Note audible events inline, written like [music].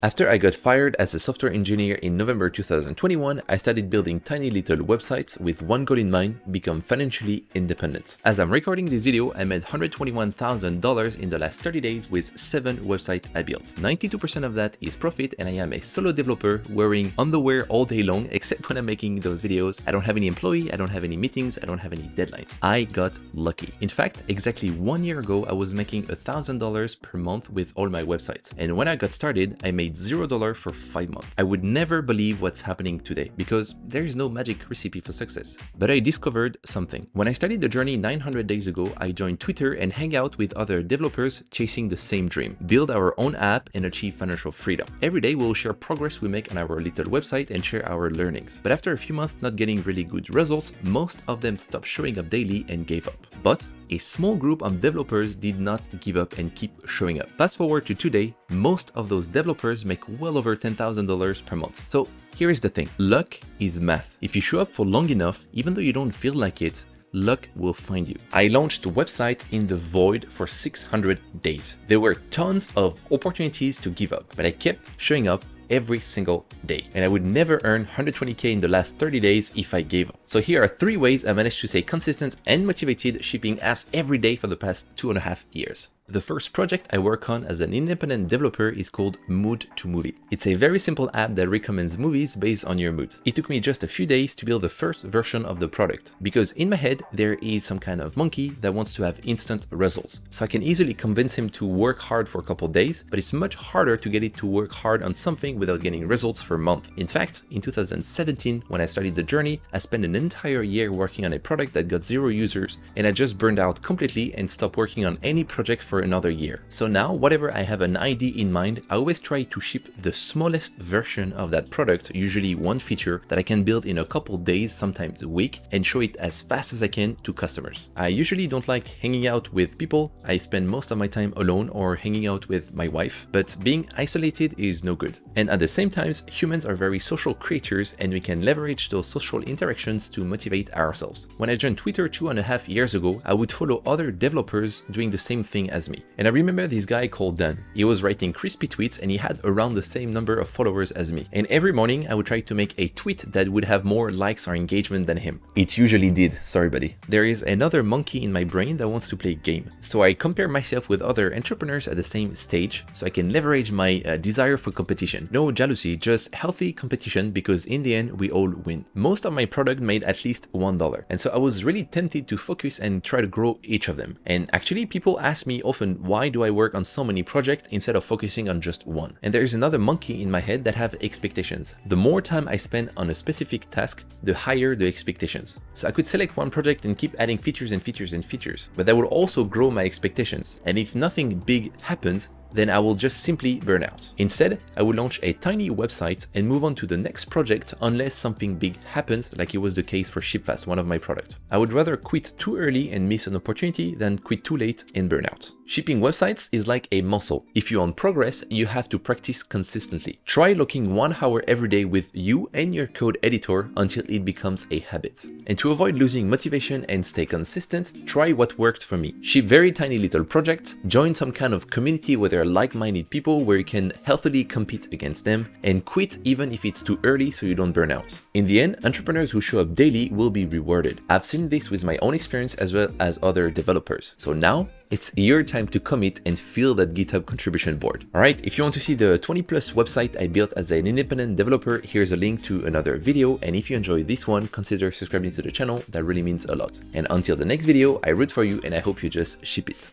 After I got fired as a software engineer in November 2021, I started building tiny little websites with one goal in mind, become financially independent. As I'm recording this video, I made $121,000 in the last 30 days with 7 websites I built. 92% of that is profit and I am a solo developer wearing underwear all day long [laughs] except when I'm making those videos. I don't have any employee, I don't have any meetings, I don't have any deadlines. I got lucky. In fact, exactly one year ago, I was making $1,000 per month with all my websites. And when I got started, I made made $0 for 5 months. I would never believe what's happening today because there is no magic recipe for success. But I discovered something. When I started the journey 900 days ago, I joined Twitter and hang out with other developers chasing the same dream, build our own app and achieve financial freedom. Every day we'll share progress we make on our little website and share our learnings. But after a few months not getting really good results, most of them stopped showing up daily and gave up. But a small group of developers did not give up and keep showing up. Fast forward to today, most of those developers make well over $10,000 per month. So here is the thing, luck is math. If you show up for long enough, even though you don't feel like it, luck will find you. I launched a website in the void for 600 days. There were tons of opportunities to give up, but I kept showing up every single day. And I would never earn 120k in the last 30 days if I gave up. So here are three ways I managed to stay consistent and motivated shipping apps every day for the past two and a half years. The first project I work on as an independent developer is called Mood to Movie. It's a very simple app that recommends movies based on your mood. It took me just a few days to build the first version of the product, because in my head there is some kind of monkey that wants to have instant results. So I can easily convince him to work hard for a couple days, but it's much harder to get it to work hard on something without getting results for a month. In fact, in 2017, when I started the journey, I spent an entire year working on a product that got zero users, and I just burned out completely and stopped working on any project for for another year. So now, whatever I have an idea in mind, I always try to ship the smallest version of that product, usually one feature that I can build in a couple days, sometimes a week, and show it as fast as I can to customers. I usually don't like hanging out with people. I spend most of my time alone or hanging out with my wife, but being isolated is no good. And at the same time, humans are very social creatures and we can leverage those social interactions to motivate ourselves. When I joined Twitter two and a half years ago, I would follow other developers doing the same thing as me. And I remember this guy called Dan. He was writing crispy tweets and he had around the same number of followers as me. And every morning I would try to make a tweet that would have more likes or engagement than him. It usually did, sorry buddy. There is another monkey in my brain that wants to play a game. So I compare myself with other entrepreneurs at the same stage so I can leverage my uh, desire for competition. No jealousy, just healthy competition because in the end we all win. Most of my product made at least $1 and so I was really tempted to focus and try to grow each of them. And actually people ask me often often why do I work on so many projects instead of focusing on just one. And there is another monkey in my head that have expectations. The more time I spend on a specific task, the higher the expectations. So I could select one project and keep adding features and features and features, but that will also grow my expectations. And if nothing big happens, then I will just simply burn out. Instead, I will launch a tiny website and move on to the next project unless something big happens like it was the case for ShipFast, one of my products. I would rather quit too early and miss an opportunity than quit too late and burn out. Shipping websites is like a muscle. If you want progress, you have to practice consistently. Try looking one hour every day with you and your code editor until it becomes a habit. And to avoid losing motivation and stay consistent, try what worked for me. Ship very tiny little projects, join some kind of community where there are like-minded people where you can healthily compete against them, and quit even if it's too early so you don't burn out. In the end, entrepreneurs who show up daily will be rewarded. I've seen this with my own experience as well as other developers. So now it's your time to commit and fill that GitHub contribution board. All right, if you want to see the 20 plus website I built as an independent developer, here's a link to another video. And if you enjoyed this one, consider subscribing to the channel. That really means a lot. And until the next video, I root for you and I hope you just ship it.